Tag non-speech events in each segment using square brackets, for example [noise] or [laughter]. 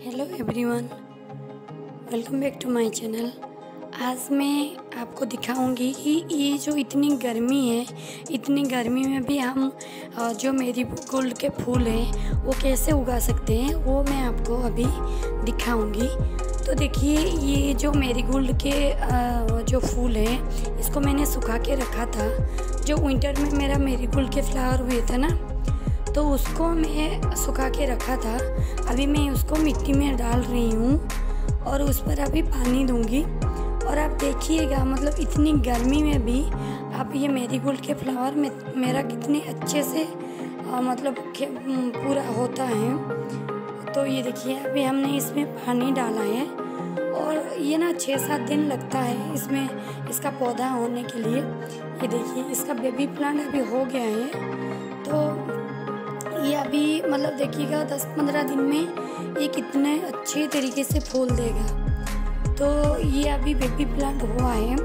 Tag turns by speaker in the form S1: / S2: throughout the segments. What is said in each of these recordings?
S1: Hello everyone welcome back to my channel आज मैं आपको दिखाऊँगी कि ये जो इतनी गर्मी है, इतनी गर्मी में भी हम जो मेरी गोल्ड के फूल हैं, वो कैसे उगा सकते हैं, वो मैं आपको अभी दिखाऊँगी। तो देखिए, ये जो मेरी गोल्ड के जो फूल हैं, इसको मैंने सुखा के रखा था। जो विंटर में मेरा मेरी गोल्ड के फ्लावर हुए थे ना तो उसको मैं सुखा के रखा था। अभी मैं उसको मिट्टी में डाल रही हूँ और उस पर अभी पानी दूँगी। और आप देखिएगा मतलब इतनी गर्मी में भी आप ये मेरी मेरीगोल्ड के फ्लावर में मेरा कितने अच्छे से आ, मतलब पूरा होता है। तो ये देखिए अभी हमने इसमें पानी डाला है। और ये ना छः सात दिन लगता है इसमें इसका पौधा होने के लिए। ये देखिए इसका बेबी प्लांट अभी हो गया है। तो ये अभी मतलब देखिएगा, दस पंद्रह दिन में ये कितने अच्छे तरीके से फूल देगा। तो ये अभी बेबी प्लांट हुआ है।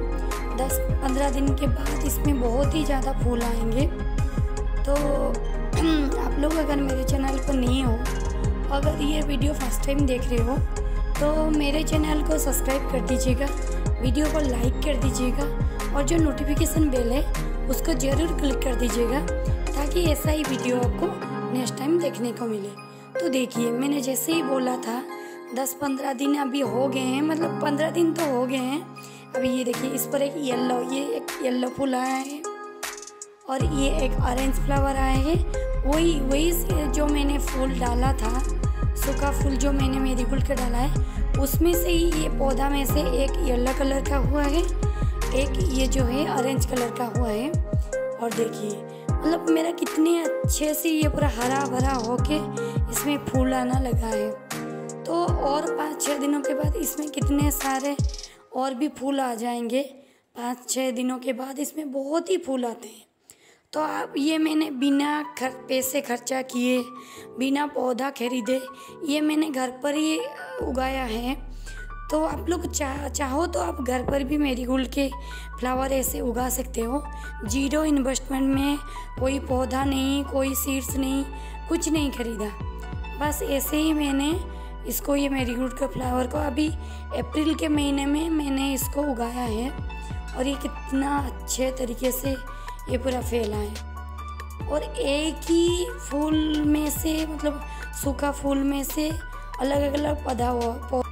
S1: दस पंद्रह दिन के बाद इसमें बहुत ही ज़्यादा फूल आएँगे। तो [clears throat] आप लोग अगर मेरे चैनल पर नहीं हो, अगर ये वीडियो फ़र्स्ट टाइम देख रहे हो तो मेरे चैनल को सब्सक्राइब कर दीजिएगा, वीडियो को लाइक कर दीजिएगा, और जो नोटिफिकेशन बेल है, उसको ज़रूर क्लिक कर दीजिएगा, ताकि ऐसा ही वीडियो आपको नेक्स्ट टाइम देखने को मिले। तो देखिए, मैंने जैसे ही बोला था, दस पंद्रह दिन अभी हो गए हैं मतलब पंद्रह दिन तो हो गए हैं। अभी ये देखिए, इस पर एक येलो ये एक येलो फूल आया है और ये एक ऑरेंज फ्लावर आए हैं। वही वही जो मैंने फूल डाला था, सूखा फूल जो मैंने मेरी फूल का डाला है, उसमें से ही ये पौधा में से एक येल्लो कलर का हुआ है। एक ये जो है ऑरेंज कलर का हुआ है। और देखिए मतलब मेरा कितने अच्छे से ये पूरा हरा भरा होके इसमें फूल आना लगा है। तो और पाँच छः दिनों के बाद इसमें कितने सारे और भी फूल आ जाएँगे। पाँच छः दिनों के बाद इसमें बहुत ही फूल आते हैं। तो आप ये मैंने बिना खर, पैसे खर्चा किए, बिना पौधा खरीदे, ये मैंने घर पर ही उगाया है। तो आप लोग चाह चाहो तो आप घर पर भी मेरीगोल्ड के फ्लावर ऐसे उगा सकते हो। ज़ीरो इन्वेस्टमेंट में कोई पौधा नहीं, कोई सीड्स नहीं, कुछ नहीं खरीदा। बस ऐसे ही मैंने इसको, ये मेरी मेरीगोल्ड के फ्लावर को अभी अप्रैल के महीने में मैंने इसको उगाया है और ये कितना अच्छे तरीके से ये पूरा फैला है। और एक ही फूल में से मतलब सूखा फूल में से अलग अलग पौधा हुआ